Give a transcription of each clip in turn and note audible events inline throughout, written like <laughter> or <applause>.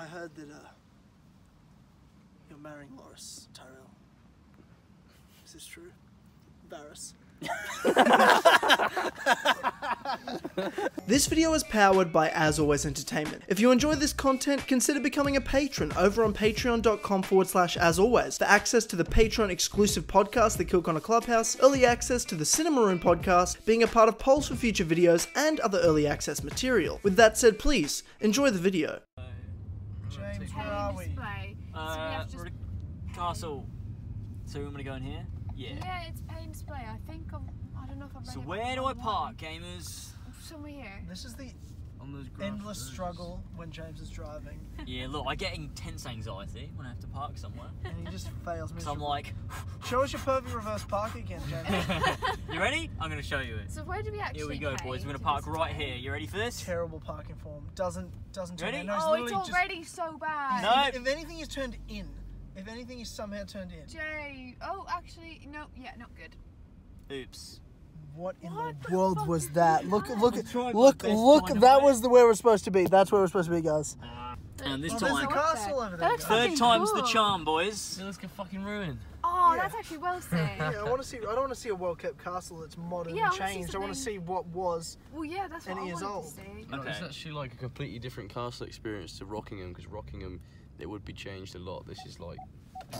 I heard that uh, you're marrying Loris Tyrell. Is this true? Varys. This video is powered by As Always Entertainment. If you enjoy this content, consider becoming a patron over on patreon.com forward slash as always for access to the Patreon exclusive podcast, The Kill Connor Clubhouse, early access to the Cinema Room podcast, being a part of polls for future videos, and other early access material. With that said, please enjoy the video. James, where are so we Uh, have to just, we're at Castle. So we want to go in here? Yeah. yeah, it's pay and display. I think I'm, I don't know if I'm ready. So where do I part park, gamers? Somewhere here. This is the On those endless struggle when James is driving, <laughs> yeah, look, I get intense anxiety when I have to park somewhere. and he just fails me. So I'm like, Show us your perfect reverse park again, James. <laughs> you ready? I'm going to show you it. So where do we actually Here we go, pay boys. We're going to to park display? right here. You ready for this? Terrible parking form. Doesn't doesn't turn Ready? in. No, Oh, it's literally just- already so bad. No. If, if anything is turned in, if anything is somehow turned in, Jay. Oh, actually, no. Yeah, not good. Oops. What in What the the world was that? that? Look, look, I tried my look, look. That way. was the where we're supposed to be. That's where we're supposed to be, guys. And this Oh, there's the time, car. over there, third fucking time's the charm, boys. It looks like a fucking ruin. Oh, Yeah. that's actually well said. <laughs> Yeah, I want to see. I don't want to see a well kept castle that's modern Yeah, and changed. I want to see what was. Well, yeah, that's what I he old. to see. You know, Okay. It's actually like a completely different castle experience to Rockingham because Rockingham, it would be changed a lot. This is like,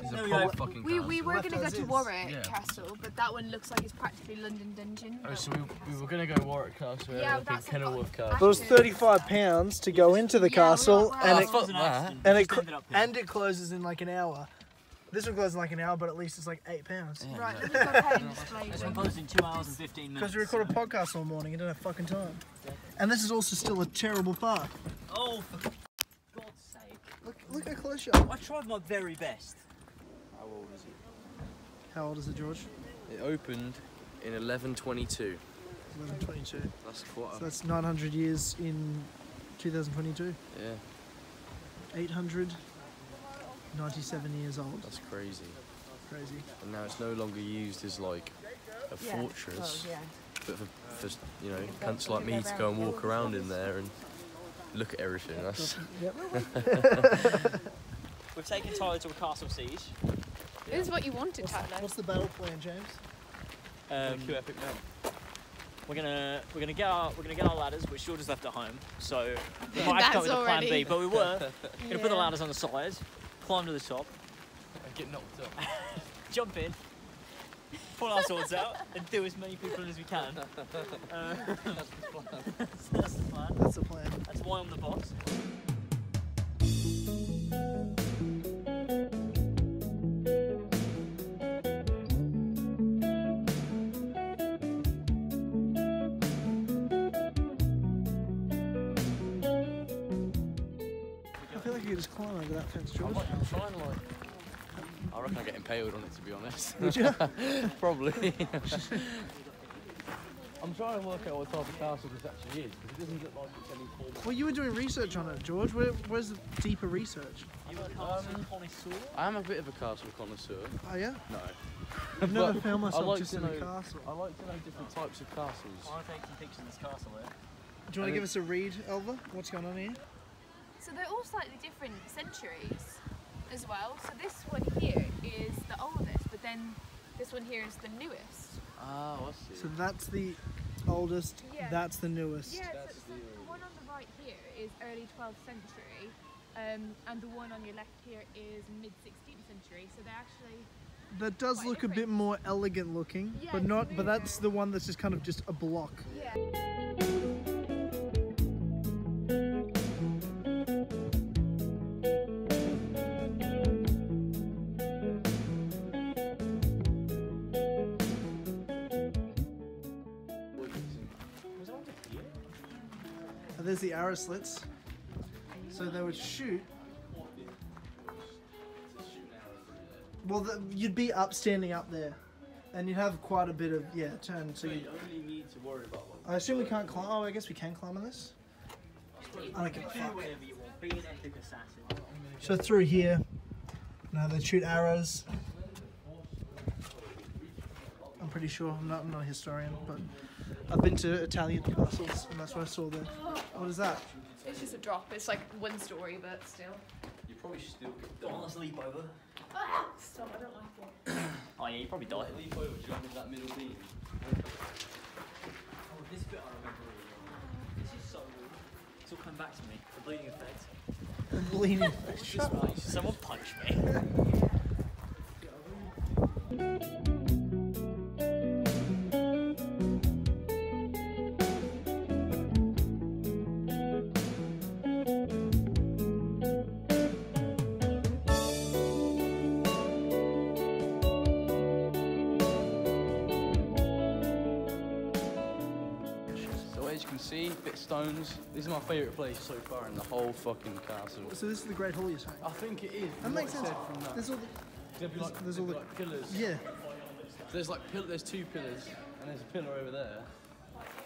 this is a we proper fucking We, we were going to go to. Warwick Yeah. Castle, but that one looks like it's practically London Dungeon. Oh, so we, we were gonna go Warwick Castle, Yeah, up in that's- Kenilworth But But it was thirty-five pounds to go into the Yeah, castle, not- and we're it It an that. accident. and it cl- ended up here. and it closes in like an hour. This one closes in like an hour, but at least it's like eight pounds. Yeah, Right, exactly. let me go pay and display. This one closed in two hours and 15 minutes. Because we record a podcast all morning, and don't have fucking time. And this is also still a terrible park. Oh, for God's sake. Look, look how close you are. I tried my very best. How old is it? How old is it, George? It opened in 1122. 1122. That's quite. So that's 900 years in 2022. yeah, 897 years old. that's crazy. Crazy. And now it's no longer used as like a Yeah. fortress, Oh, yeah. but for, for you know cunts like me to go and walk around in there and look at everything. That's Yep. <laughs> We've taken Tyler to a castle siege. This is what you wanted, Tyler. What's the battle plan, James? Um, Q epic man. we're gonna we're gonna get our we're gonna get our ladders, which George has left at home. So we Yeah, might have come that's with a plan B, already- but we were gonna put the ladders on the side, climb to the top, and Get knocked up. <laughs> jump in, pull our swords out, and do as many people as we can. Uh, <laughs> that's the plan. That's the plan. That's why I'm the boss. I feel like you could just climb over that fence, George. like, I'm trying like. I reckon I get impaled on it to be honest. <laughs> Would you? <laughs> Probably. <laughs> I'm trying to work out what type of castle this actually is because it doesn't look like it's any form. Well, you were doing research on it, George. Where, where's the deeper research? You got a castle um, connoisseur? I am a bit of a castle connoisseur. Oh, yeah? No. I've never found myself like just to in a know- castle. I like to know different types of castles. I want to take some pictures of this castle there. Do you want to give us a read, Elva? What's going on here? So they're all slightly different centuries as well. So this one here is the oldest, but then this one here is the newest. Oh, I see. So that's the oldest, Yeah. that's the newest. Yeah, so, so the the one on the right here is early 12th century, um, and the one on your left here is mid 16th century. So they're actually That does Quite look a bit more elegant looking, Yeah, but not. But that's the one that's just kind of just a block. yeah. Arrow slits. So they would shoot. Well, the, you'd be up, standing up there, and you'd have quite a bit of yeah turn. So you, only need to worry about one. I assume we can't climb. Oh, I guess we can climb on this. I don't give a fuck. whatever you want. Be an epic assassin. So through here, now they shoot arrows. I'm pretty sure. I'm not, I'm not a historian, but I've been to Italian castles, and that's what I saw there. What is that? It's just a drop. It's like one story, but still. You probably still get Don't want to sleep over. Ah, stop! I don't like it. <coughs> Oh yeah, you probably died. Leap over, jump into that middle beam. Oh, this bit I remember really. This is so weird. It's all coming back to me. The bleeding effect. The Bleeding. <laughs> Someone punch me. <laughs> <laughs> as you can see, bit stones. This is my favourite place so far in the whole fucking castle. So this is the Great Hall you're saying? I think it is. That makes sense. From that. There's all the, There'd be like, there's all there'd be the- like pillars. yeah. So There's like pill- there's two pillars and there's a pillar over there.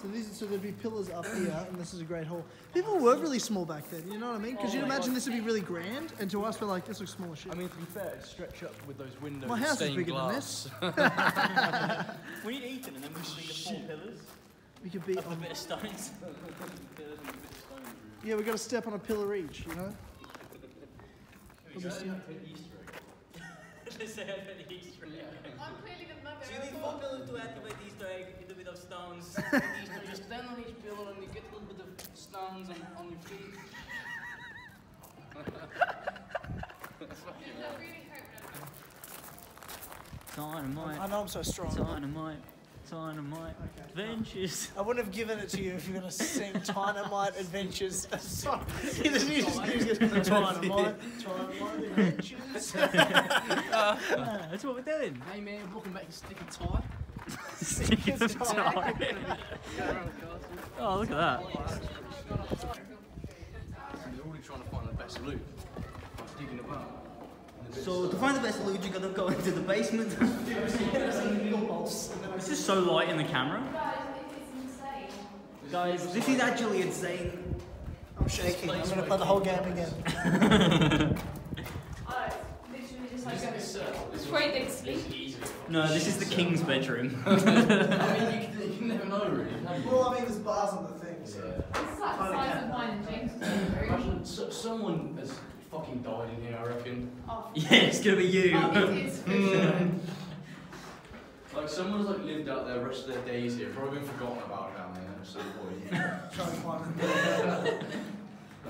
So these, so there'd be pillars up here, and this is a great hall. People were really small back then. You know what I mean? Because you'd oh imagine this would be really grand, and to us, we're like, this looks small as shit. I mean, to be fair, it'd stretch up with those windows. My and house is stained bigger than glass. <laughs> We need Ethan and then we can be the four pillars. We could be Up a bit of stones. <laughs> Yeah, we got to step on a pillar each. You know. We'll be still- Just say I bet the Easter egg. I'm clearly the mother. So you need four pillars to activate the Easter egg in the bit of stones. <laughs> you just stand on each pillar and you get a little bit of stones on, on your feet. <laughs> Dynamite. I know I'm so strong. Dynamite. Dynamite. Adventures. I wouldn't have given it to you if you were going to sing Dynamite Adventures. <laughs> Sorry. You just you just. Dynamite, Dynamite Adventures. Ah, <laughs> that's what we're doing. Hey man, welcome back to Stick and Tie. Sticky the tie. <laughs> Oh, look at that. They're already trying to find the best loot. by digging about. So to find the best loot, you gotta go into the basement. <laughs> It's just so light in the camera. Guys, this is actually insane. I'm shaking. I'm going to play the whole game again. <laughs> It's literally just like a. It's where they sleep. No, this is the king's bedroom. <laughs> I mean, you can, you can never know really. Well, I mean, there's bars on the thing. So. This is like the size of mine and James' room. Imagine so, someone has fucking died in here, I reckon. Oh, <laughs> yeah, it's gonna be you. oh, it is. <laughs> Like someone's like lived out their rest of their days here, probably been forgotten about down there at some point. <laughs> Try and find it.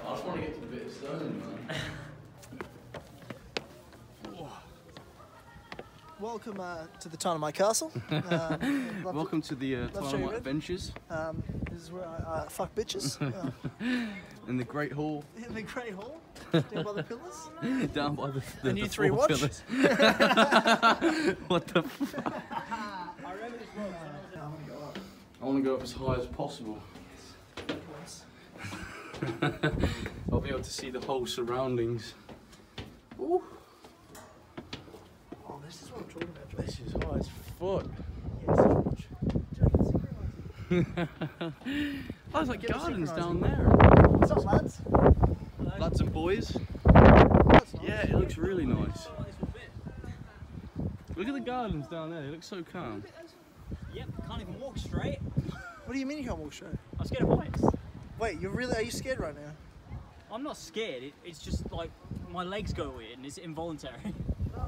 I just want to get to the bit of stone, man. Welcome uh, to the Dynamite Castle. Um, I'd Welcome to the uh, Let's show you Dynamite it. Adventures um, this is where I uh, fuck bitches. Uh, in the Great Hall, in the Great Hall, down by the pillars. <laughs> down by the, the, And you the three four watch? pillars. <laughs> what the fuck? I want to go up as high as possible. <laughs> I'll be able to see the whole surroundings. Ooh, Oh, this is what I'm talking about. Josh. this is high as fuck. Yes, Oh, there's like gardens down there. What's up, lads? Lads and boys. That's nice. Yeah, it looks really nice. Look at the gardens down there, they look so calm. Yep, can't even walk straight. What do you mean you can't walk straight? I'm scared of heights. Wait, you're really? Are you scared right now? I'm not scared. It, it's just like my legs go weird and it's involuntary.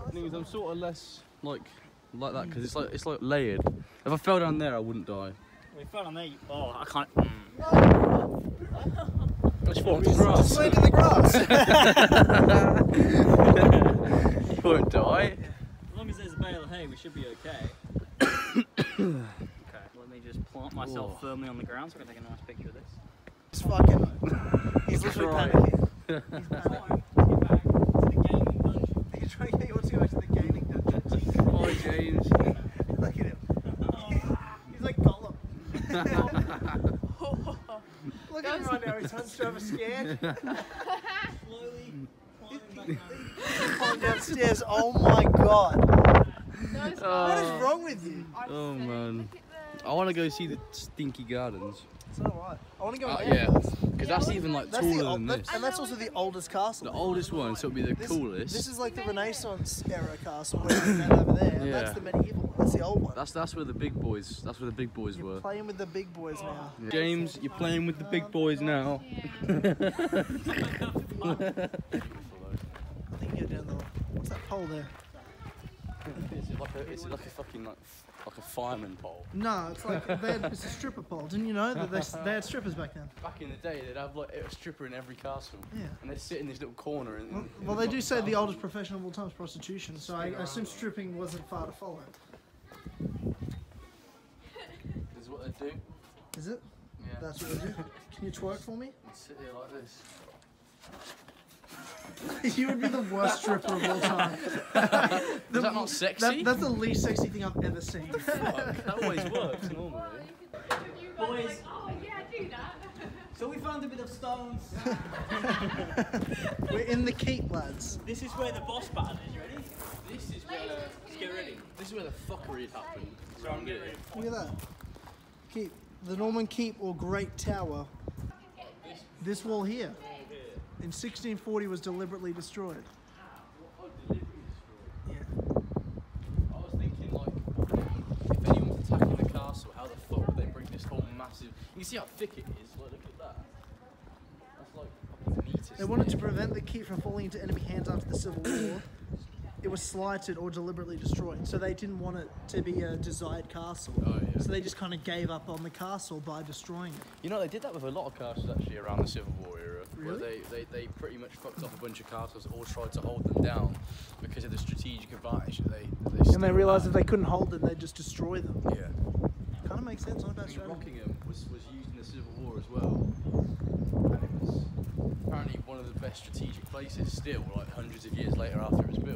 The thing is, I'm sort of less like like that because it's like it's like layered. If I fell down there, I wouldn't die. We fell on there. you- Oh, I can't. Mm. I just fall onto grass. land in the grass. <laughs> You won't die. As long as there's a bale of hay, we should be okay. <coughs> okay, let me just plant myself Whoa. firmly on the ground so I can take a nice picture of this. It's fucking. <laughs> He's literally panicking. Time to get back to the gaming dungeon. He's trying to get you to go back to the gaming dungeon. Bye, James. <laughs> Look at him. He's like Gollum. Look at him right now. He's hunched over scared. <laughs> Slowly climbing back downstairs. Oh my god. No, it's not. What is wrong with you? Oh, man. Look at the. I want to go see the stinky gardens. So do I. I want to go. Uh, in there. yeah, because that's even like That's the taller old, than that- this. and that's also the oldest castle. The oldest one, so it'll be the This- coolest. This is like the Renaissance era castle where over there. and That's the medieval one. That's the old one. That's that's where the big boys. That's where the big boys You're were. playing with the big boys now. James, you're playing with the big boys now. <laughs> I think you're down the. What's that pole there? Is it like a, is it like a fucking like, like a fireman pole? No, it's like they had, it's a stripper pole. Didn't you know that they, they had strippers back then? Back in the day, they'd have like a stripper in every castle. Yeah. And they'd sit in this little corner. And, Well, well, they do say the oldest profession of all time is prostitution, so I assume stripping wasn't far to follow. This is what they do. Is it? Yeah. That's what they do. <laughs> Can you twerk for me? Sit here like this. <laughs> you would be the worst stripper of all time. Is that not sexy? That, that's the least sexy thing I've ever seen. that always works normally. <laughs> Boys. Oh yeah, do that. <laughs> So we found a bit of stones. We're in the keep, lads. This is where the boss battle is. Ready? This is where Let's get ready. this is where the fuckery happened. So I'm getting ready. Look at that. Keep. The Norman Keep or Great Tower. This wall here. In 1640 was oh, deliberately destroyed. Yeah. I was thinking like, if anyone was attacking the castle, how the fuck would they bring this whole massive? You see how thick it is. Like, look at that. That's like meters. They wanted to prevent the keep from falling into enemy hands after the Civil War. It was slighted or deliberately destroyed, so they didn't want it to be a desired castle. Oh, yeah. So they just kind of gave up on the castle by destroying it. You know, they did that with a lot of castles actually around the Civil War era. Where they, they, they pretty much fucked off a bunch of castles or tried to hold them down because of the strategic advantage that they, that they And they realised if they couldn't hold them, they'd just destroy them. Yeah. Kind of makes sense, not a bad I mean. Rockingham was, was used in the Civil War as well. And it was apparently one of the best strategic places still, like hundreds of years later after it was built,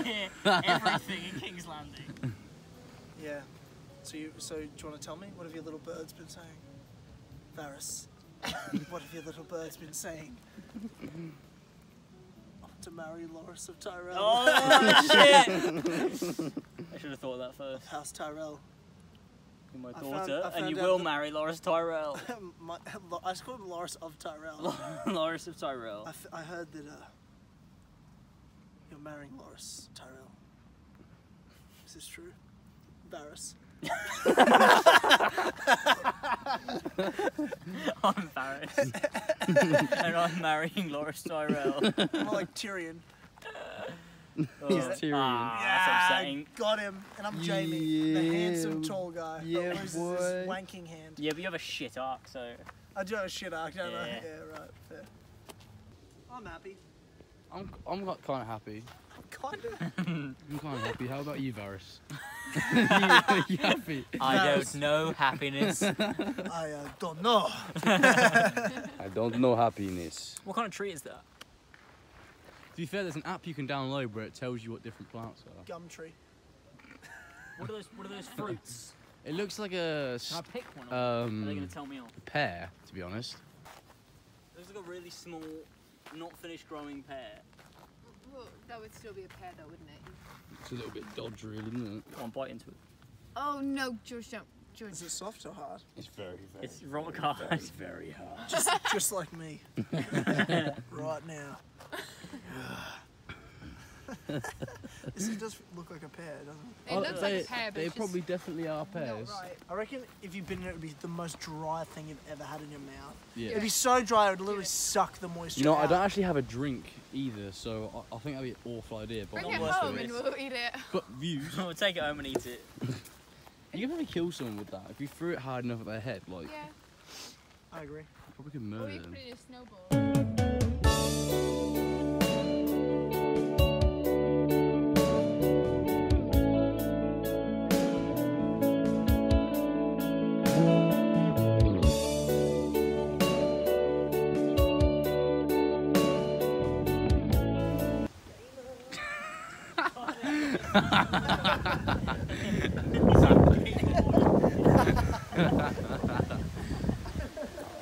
I hear everything in King's Landing. Yeah. So you so do you want to tell me what have your little birds been saying? Varys. <laughs> what have your little birds been saying? to marry Loris of Tyrell. Oh <laughs> shit! I should have thought of that first. House Tyrell. You're my I daughter, found- and you will marry Loris Tyrell. <laughs> My, I just call him Loris of Tyrell. Loris of Tyrell. I, f- I heard that uh, you're marrying Loris Tyrell. Is this true? Varys. <laughs> I'm embarrassed. <laughs> and I'm marrying Loris Tyrell. More like Tyrion. Oh, Tyrion. Ah, that's upsetting. got him. And I'm Jaime, the handsome tall guy. Yeah, that loses boy. his wanking hand. Yeah, but you have a shit arc, so. I do have a shit arc, don't I? Yeah. Yeah, right, fair. I'm happy. I'm, I'm kind of happy. Kind of. <laughs> I'm kind of happy. How about you, Varys? you, <laughs> <laughs> you happy? I Varys. don't know happiness. I uh, don't know. I don't know happiness. what kind of tree is that? To be fair, there's an app you can download where it tells you what different plants are. Gum tree. What are those? What are those fruits? It looks like a Can I s- pick one? Are they gonna um, tell me off? pear, to be honest. There's like a really small, not finished growing pear. Well, that would still be a pear, though, wouldn't it? It's a little bit dodgy, really, isn't it? Come on, bite into it. Oh no, George, don't. George. Is it soft or hard? It's very, very, It's rock hard. It's <laughs> very hard. Just, just like me. <laughs> right now. <laughs> this does look like a pear, doesn't it? It looks they, like a pear, but they it's probably just definitely are pears. right. I reckon if you've been in it, it would be the most dry thing you've ever had in your mouth. Yeah. It'd be so dry, it would literally suck the moisture You know, I don't actually have a drink either, so I, I think that'd be an awful idea. But Bring Not it worse home than and this. we'll eat it. But views. <laughs> we'll take it home and eat it. <laughs> You could probably kill someone with that. If you threw it hard enough at their head, like, Yeah. I agree. you probably could Or murder you them.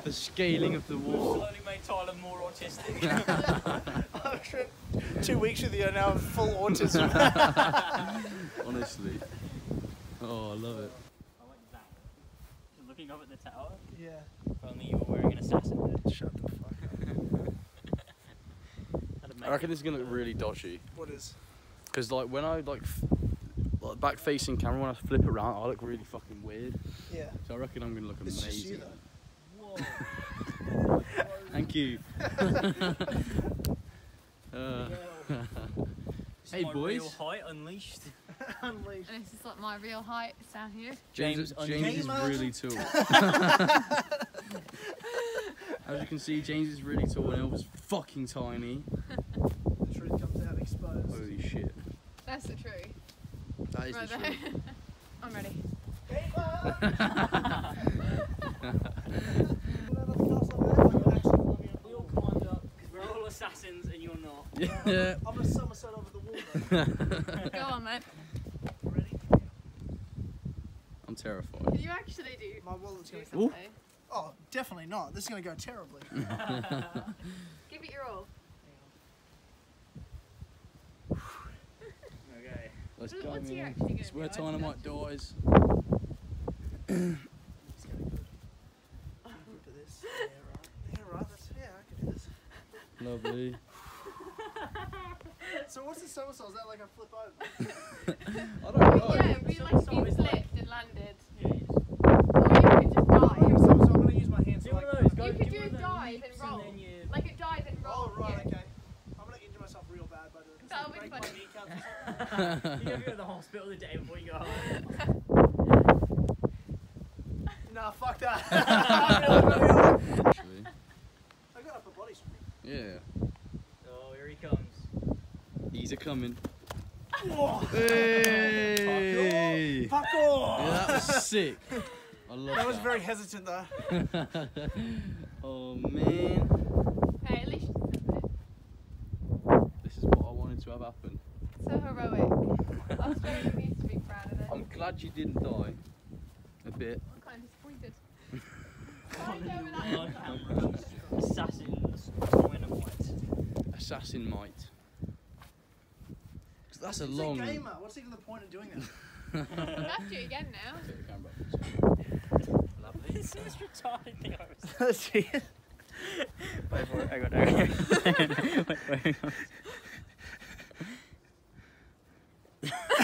The scaling of the wall. Slowly made Tyler more autistic. <laughs> Two weeks with you now, full autism. <laughs> Honestly. Oh, I love it. I like that. You're looking up at the tower. yeah. If only you were wearing an assassin hood. Shut the fuck up. <laughs> I reckon it this is gonna look really dodgy. What is? Because like when I like, f- like back facing camera, when I flip it around, I look really fucking weird. Yeah. So I reckon I'm gonna look It's amazing. just <laughs> you. Whoa. Thank <laughs> <laughs> you. Uh, This Hey, my boys. Real height unleashed. Unleashed. And this is like my real height. It's down here. James, James James is Ungamer. really tall. As you can see, James is really tall and Elvis is fucking tiny. The truth comes out exposed. Holy shit. That's the truth. That is Right the there. truth. <laughs> I'm ready. We all climbed up because we're all assassins and you're not. Yeah. I'm gonna somersault over the wall. Go on then. Ready? I'm terrified. Can you actually do? My wallet's gonna. Ooh. something? Oh, definitely not. This is gonna go terribly. <laughs> Give it your all. Okay. Let's What- go, what's man. gonna It's do? where I don't dynamite dies. It's gonna be good. Can you grip this? Yeah, right. Yeah, right. That's, yeah, I can do this. Lovely. So what's the somersault? Is that like a flip over? <laughs> I don't know. Yeah, we like some you is like- and landed. Yeah, you just Or you could just I'm gonna dive. I'm gonna use my hands. do to, one of those. Go, You could do a of those dive and leaps roll. then you. Like a dive and oh, roll. Oh right, yeah. okay. I'm gonna injure myself real bad by doing this. That'll be funny. <laughs> you gotta go to the hospital the day before you go home. something. <laughs> Nah, fuck that. Actually. <laughs> I got upper body strength. Yeah. Oh, here he comes. He's a coming. Whoa. Hey! Fuck Yeah, off. that was sick. I love That was very hesitant though. oh man. Hey, at least you did something. This is what I wanted to have happen. So heroic. Australia needs to be proud of it. I'm glad you didn't die. A bit. I'm kind of disappointed. <laughs> Why are you going with On that? camera. Assassins dynamite. Assassin might. 'Cause that's a He's long. a gamer. What's even the point of doing that? <laughs> That's you again now. Take the camera. Lovely. It's the most retarded thing I've ever seen. Let's see. <laughs> Wait for it. I got it. wait, wait.